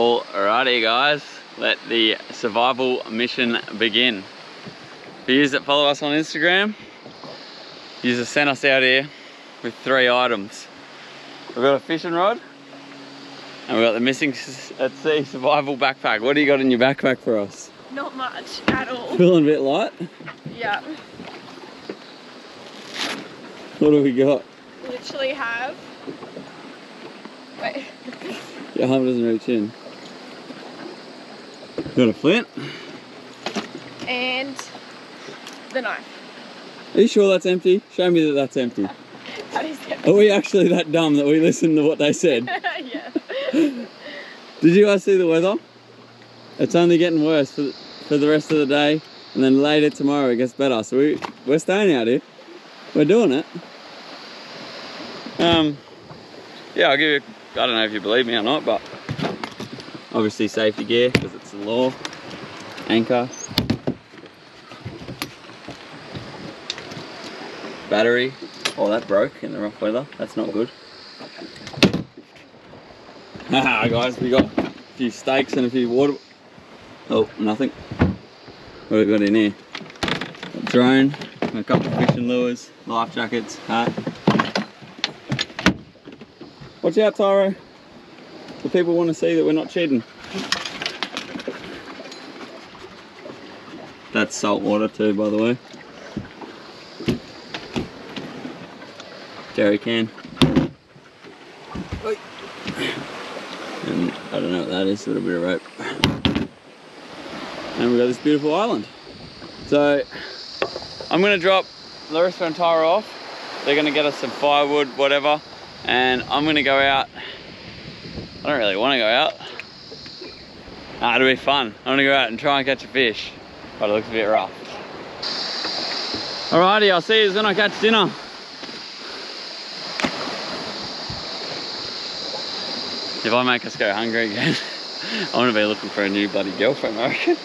Alrighty guys, let the survival mission begin. For you that follow us on Instagram, you just sent us out here with three items. We've got a fishing rod, and we've got the missing at sea survival backpack. What do you got in your backpack for us? Not much at all. Feeling a bit light? Yeah. What do we got? Literally have. Wait. Your arm doesn't reach in. Got a flint? And the knife. Are you sure that's empty? Show me that that's empty. That is it. Are we actually that dumb that we listened to what they said? yeah. Did you guys see the weather? It's only getting worse for the, for the rest of the day, and then later tomorrow it gets better. So we we're staying out here. We're doing it. Um, yeah, I'll give you. I don't know if you believe me or not, but obviously safety gear because law. Anchor. Battery. Oh, that broke in the rough weather. That's not good. Haha, guys, we got a few steaks and a few water. Oh, nothing. What have we got in here? A drone, a couple of fishing lures, life jackets, hat. Watch out, Tyro. The people want to see that we're not cheating. That's salt water too, by the way. Jerry can. And I don't know what that is, a little bit of rope. And we've got this beautiful island. So I'm gonna drop Larissa and Tyra off. They're gonna get us some firewood, whatever. And I'm gonna go out. I don't really wanna go out. Nah, it'll be fun. I'm gonna go out and try and catch a fish. But it looks a bit rough. Alrighty, I'll see you when I catch dinner. If I make us go hungry again, I'm gonna be looking for a new bloody girlfriend, I reckon.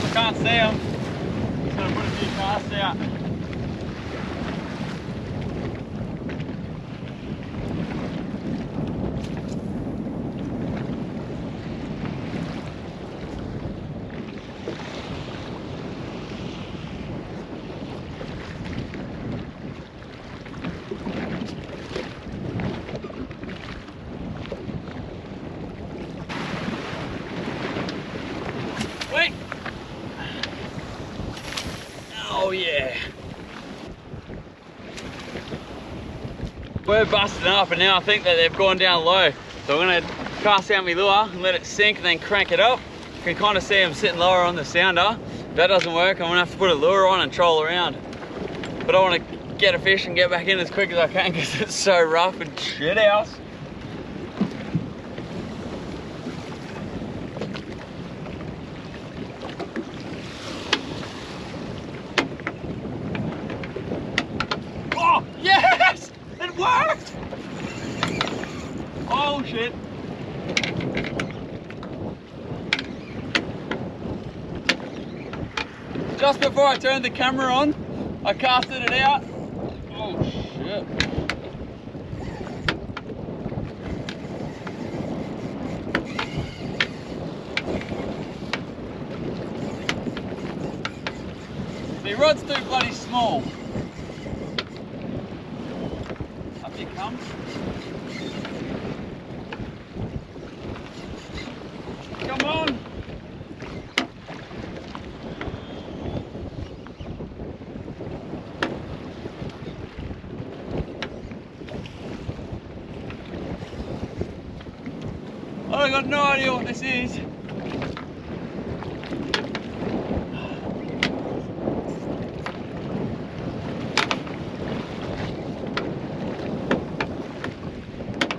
I can't see him. Just gonna put a few casts out. Wait. Oh yeah. We're busting up and now I think that they've gone down low. So I'm gonna cast out my lure and let it sink and then crank it up. You can kind of see them sitting lower on the sounder. If that doesn't work, I'm gonna have to put a lure on and troll around. But I wanna get a fish and get back in as quick as I can because it's so rough and shit house. Oh, yes! It worked! Oh, shit. Just before I turned the camera on, I casted it out. Oh, shit. The rod's too bloody small. Up you come. Come on. I got no idea what this is.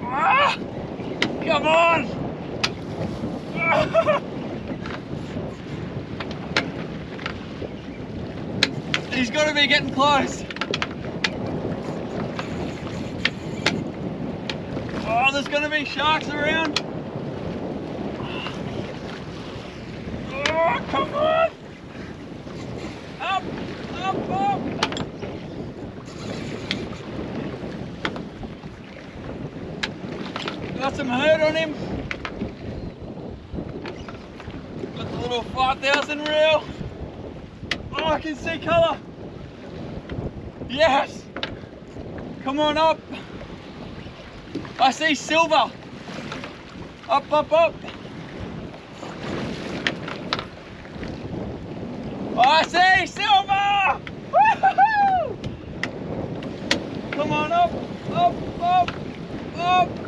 Ah! Come on! He's got to be getting close. Oh, there's going to be sharks around. Oh, come on! Up, up, up! Got some hurt on him. Got the little 5000 reel. Oh, I can see colour. Yes. Come on up. I see silver. Up, up, up. I see silver. Come on up, up, up, up.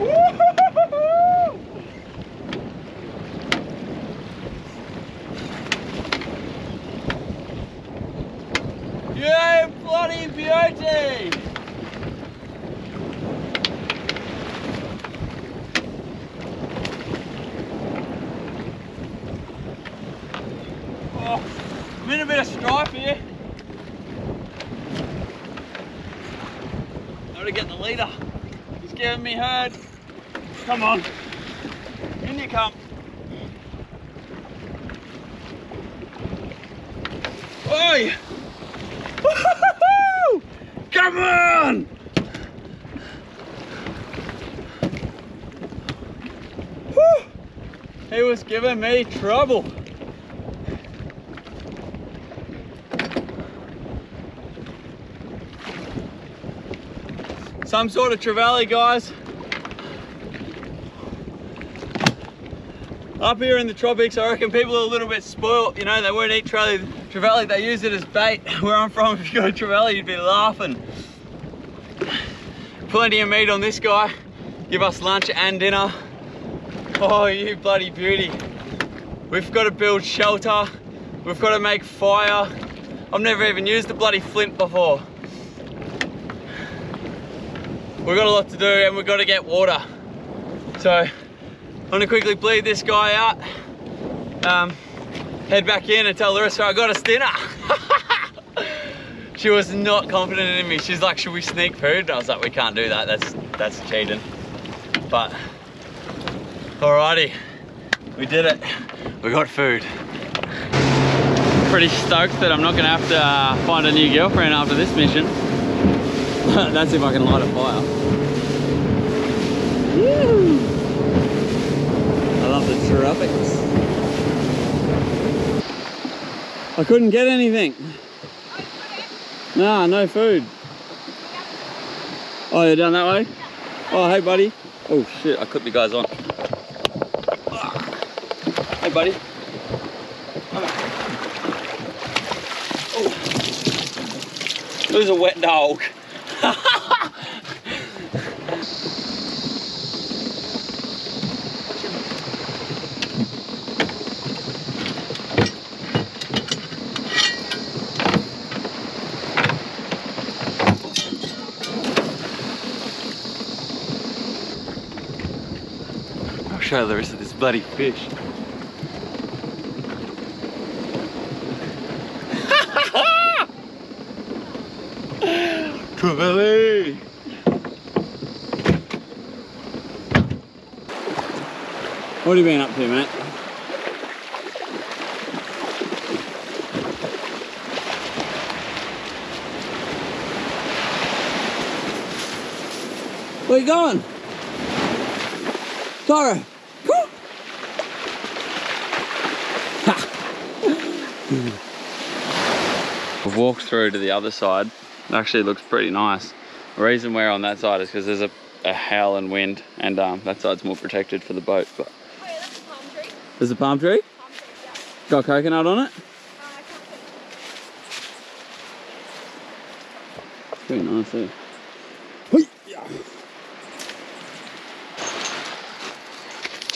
Woo-hoo-hoo! You bloody beauty! Oh, I'm bit of strife here. Got to get the leader. He's giving me herd. Come on. In you come. Oi! Woo-hoo-hoo! Come on! He was giving me trouble. Some sort of trevally, guys. Up here in the tropics, I reckon people are a little bit spoilt. You know, they won't eat trevally. Trevally, they use it as bait. Where I'm from, if you got a trevally, you'd be laughing. Plenty of meat on this guy. Give us lunch and dinner. Oh, you bloody beauty. We've got to build shelter. We've got to make fire. I've never even used a bloody flint before. We've got a lot to do and we've got to get water. So I'm gonna quickly bleed this guy out, um, head back in and tell Larissa I got us dinner. she was not confident in me. She's like, should we sneak food? And I was like, we can't do that. That's, that's cheating. But alrighty, we did it. We got food. Pretty stoked that I'm not gonna have to uh, find a new girlfriend after this mission. That's if I can light a fire. Woo! I love the tropics. I couldn't get anything. Nah, no food. Oh, you're down that way? Oh, hey, buddy. Oh, shit, I clipped you guys on. Ah. Hey, buddy. Oh. Who's a wet dog? I'll rest of this bloody fish. Trevally! What have you been up to, mate? Where you going? Tara! Woo! Through to the other side. It actually looks pretty nice. The reason we're on that side is because there's a, a howl and wind and um, that side's more protected for the boat. But yeah, that's a palm tree. there's a palm tree, Palm tree, yeah. got coconut on it. Uh, I can't. Pretty nice, eh?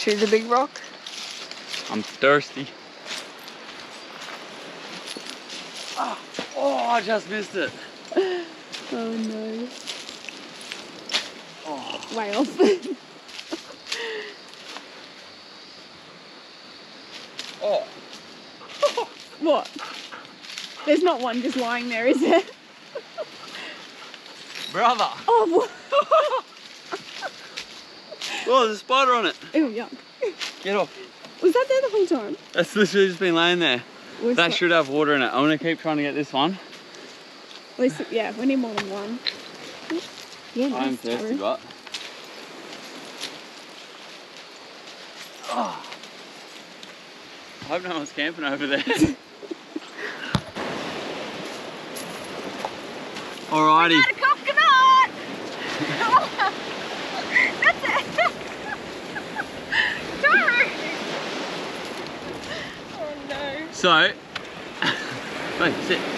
Choose the big rock. I'm thirsty. Ah, oh, I just missed it. Oh no. Oh, Way off. oh. what? There's not one just lying there, is there? Brother. Oh, what? Oh, there's a spider on it. Ew, yuck. Get off. Was that there the whole time? That's literally just been laying there. Was That should have water in it. I'm gonna keep trying to get this one. At least, yeah, we need more than one. Yeah, I'm thirsty, but. Oh. I hope no one's camping over there. Alrighty. Got a coconut! That's it! Oh no. So, wait, sit.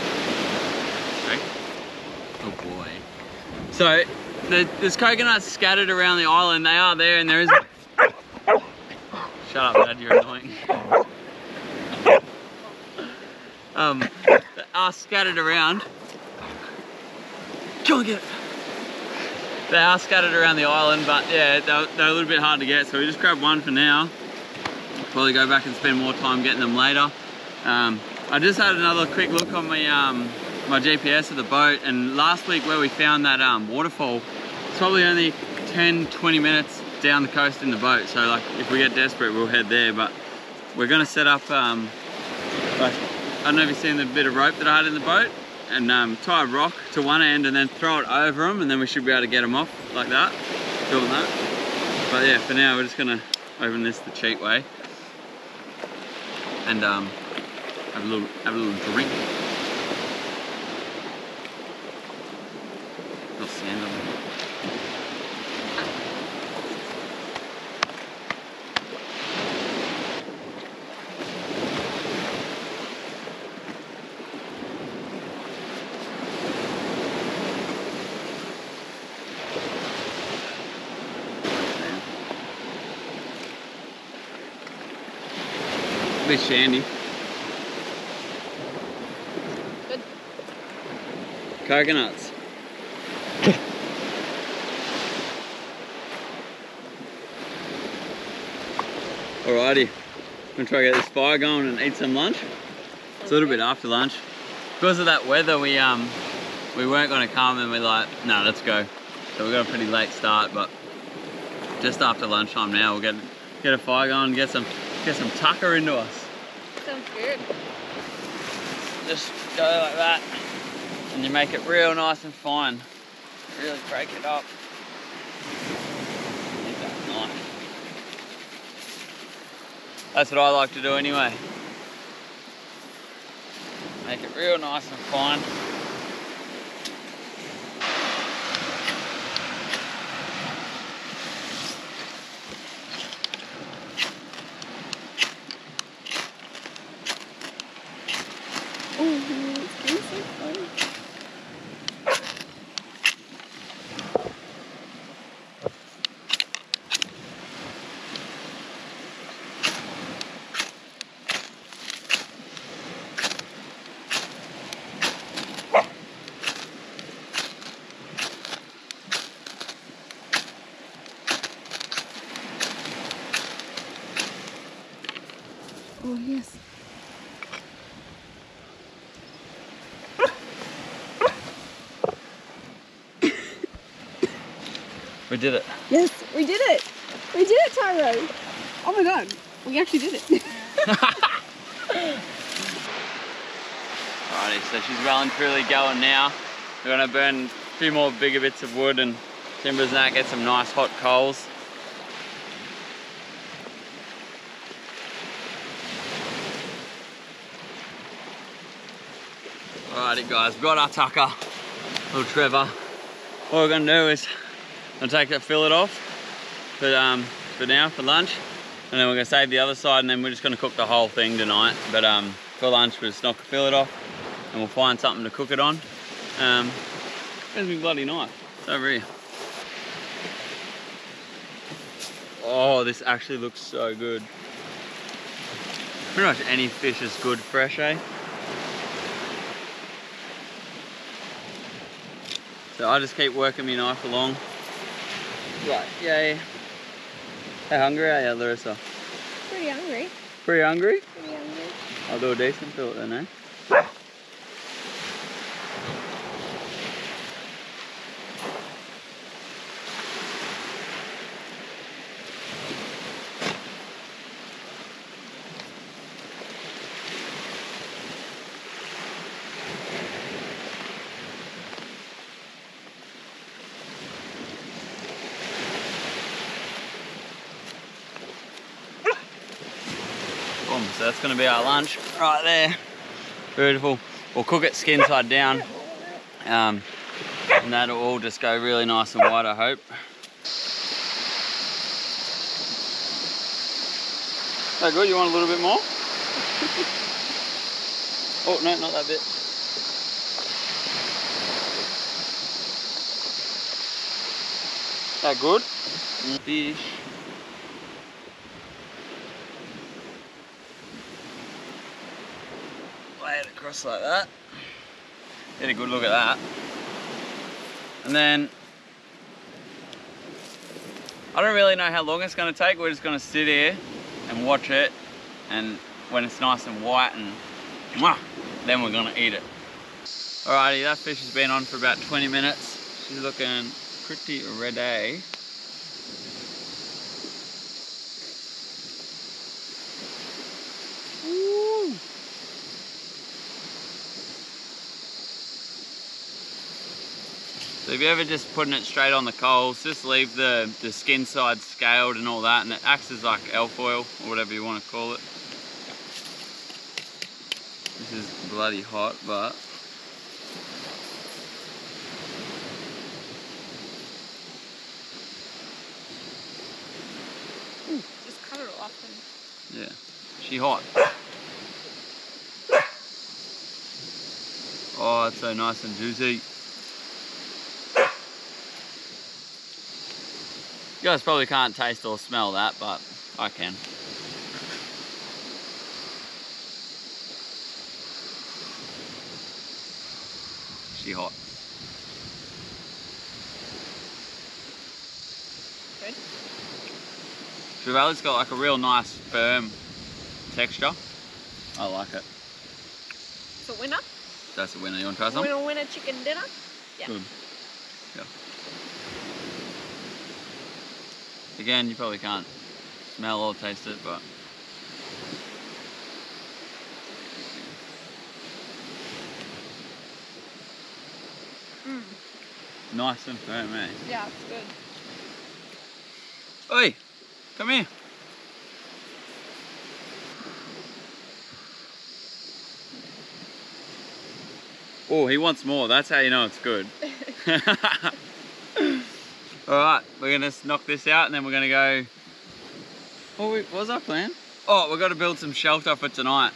Oh boy. So, the, there's coconuts scattered around the island. They are there, and there is. Shut up, Dad. You're annoying. um, they are scattered around. Go and get it. They are scattered around the island, but yeah, they're, they're a little bit hard to get. So we just grabbed one for now. Probably go back and spend more time getting them later. Um, I just had another quick look on my um, my GPS of the boat, and last week where we found that um, waterfall, it's probably only 10, 20 minutes down the coast in the boat. So like, if we get desperate, we'll head there. But we're gonna set up. Um, like, I don't know if you've seen the bit of rope that I had in the boat, and um, tie a rock to one end and then throw it over them, and then we should be able to get them off like that, doing that. But yeah, for now we're just gonna open this the cheap way and um, have a little have a little drink. Little sand on it. Bit shandy. Good. Coconuts. Alrighty, I'm gonna try to get this fire going and eat some lunch. It's a little bit after lunch. Because of that weather, we um we weren't gonna come and we're like, no, let's go. So we got a pretty late start, but just after lunchtime now, we'll get get a fire going, get some get some tucker into us. Sounds good. Just go like that, and you make it real nice and fine. Really break it up. That nice. That's what I like to do anyway. Make it real nice and fine. Oh, it's getting so fun. Oh yes. We did it. Yes, we did it. We did it, Tyro. Oh my god, we actually did it. Alrighty, so she's well and truly going now. We're gonna burn a few more bigger bits of wood and timbers and that, get some nice hot coals. Alrighty guys, we've got our tucker, little Trevor. What we're gonna do is, I'll take that fillet off for, um, for now, for lunch. And then we're gonna save the other side and then we're just gonna cook the whole thing tonight. But um, for lunch, we'll just knock the fillet off and we'll find something to cook it on. Um, where's my bloody knife? It's over here. Oh, this actually looks so good. Pretty much any fish is good fresh, eh? So I just keep working my knife along. Right, yay. How hungry are you, Larissa? Pretty hungry. Pretty hungry? Pretty hungry. I'll do a decent fillet then, eh? That's gonna be our lunch right there. Beautiful. We'll cook it skin side down. Um, and that'll all just go really nice and white, I hope. Oh, good. You want a little bit more? oh, no, not that bit. That good? Fish. Lay it across like that. Get a good look at that. And then, I don't really know how long it's going to take. We're just going to sit here and watch it. And when it's nice and white and mwah, then we're going to eat it. Alrighty, that fish has been on for about 20 minutes. She's looking pretty ready. So if you're ever just putting it straight on the coals, just leave the, the skin side scaled and all that, and it acts as like alfoil, or whatever you want to call it. This is bloody hot, but Just cut it off and yeah, she hot. Oh, it's so nice and juicy. You guys probably can't taste or smell that, but I can. She hot. good. Trevally's got like a real nice firm texture. I like it. It's a winner? That's a winner. You want to try some? Winner, winner chicken dinner? Yeah. Good. Yeah. Again, you probably can't smell or taste it, but Mm. nice and firm, eh? Yeah, it's good. Oi, come here. Oh, he wants more. That's how you know it's good. All right, we're gonna knock this out and then we're gonna go. What was our plan? Oh, we've got to build some shelter for tonight.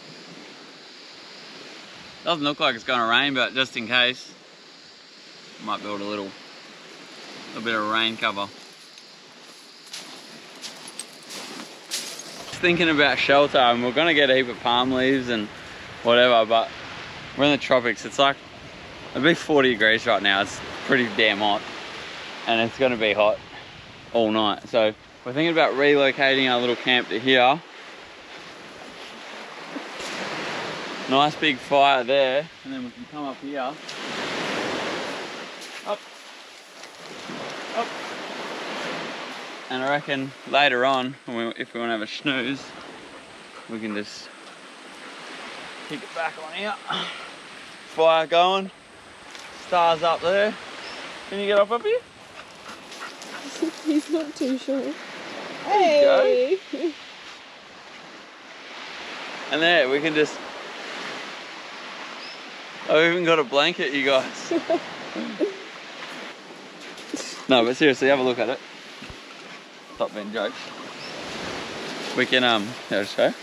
Doesn't look like it's gonna rain, but just in case, might build a little, a bit of rain cover. thinking about shelter and we're gonna get a heap of palm leaves and whatever, but we're in the tropics. It's like a big 40 degrees right now. It's pretty damn hot and it's gonna be hot all night. So we're thinking about relocating our little camp to here. Nice big fire there and then we can come up here. Up. Up. And I reckon later on, if we want to have a snooze, we can just kick it back on here. Fire going, stars up there. Can you get up up here? He's not too sure. Hey! And there, we can just... I've even got a blanket, you guys. no, but seriously, have a look at it. Stop being jokes. We can, um, yeah, show.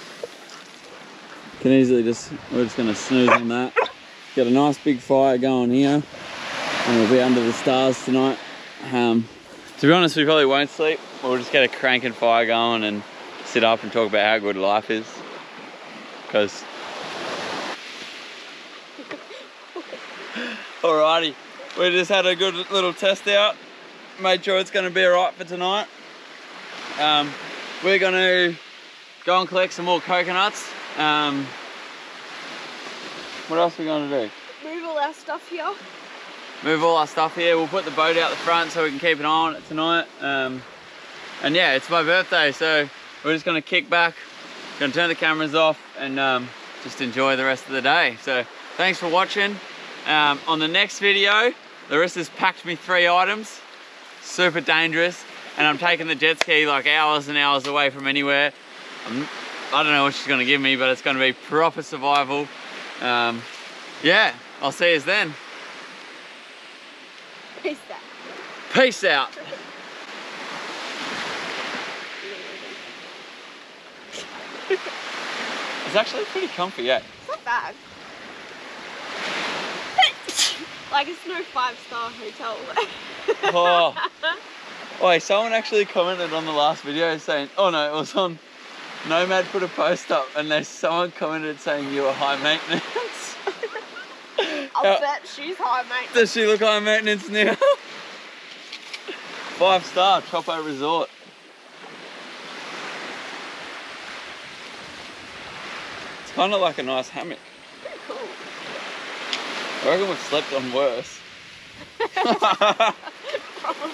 Can easily just, we're just gonna snooze on that. Get a nice big fire going here. And we'll be under the stars tonight. Um, to be honest, we probably won't sleep. We'll just get a cranking fire going and sit up and talk about how good life is. Because. Alrighty, we just had a good little test out. Made sure it's going to be alright for tonight. Um, we're going to go and collect some more coconuts. Um, what else are we going to do? Move all our stuff here. Move all our stuff here. We'll put the boat out the front so we can keep an eye on it tonight. Um, and yeah, it's my birthday, so we're just gonna kick back, gonna turn the cameras off and um, just enjoy the rest of the day. So thanks for watching. Um, on the next video, Larissa's packed me three items, super dangerous, and I'm taking the jet ski like hours and hours away from anywhere. I'm, I don't know what she's gonna give me, but it's gonna be proper survival. Um, yeah, I'll see you then. Peace out. Peace out. It's actually pretty comfy, yeah. It's not bad. like it's no five star hotel. Oh. Wait, someone actually commented on the last video saying, oh no, it was on Nomad put a post up and there's someone commented saying you were high maintenance. I'll Yeah. bet she's high maintenance. Does she look high maintenance now? Five star, Chopo Resort. It's kind of like a nice hammock. Pretty cool. I reckon we've slept on worse. Probably.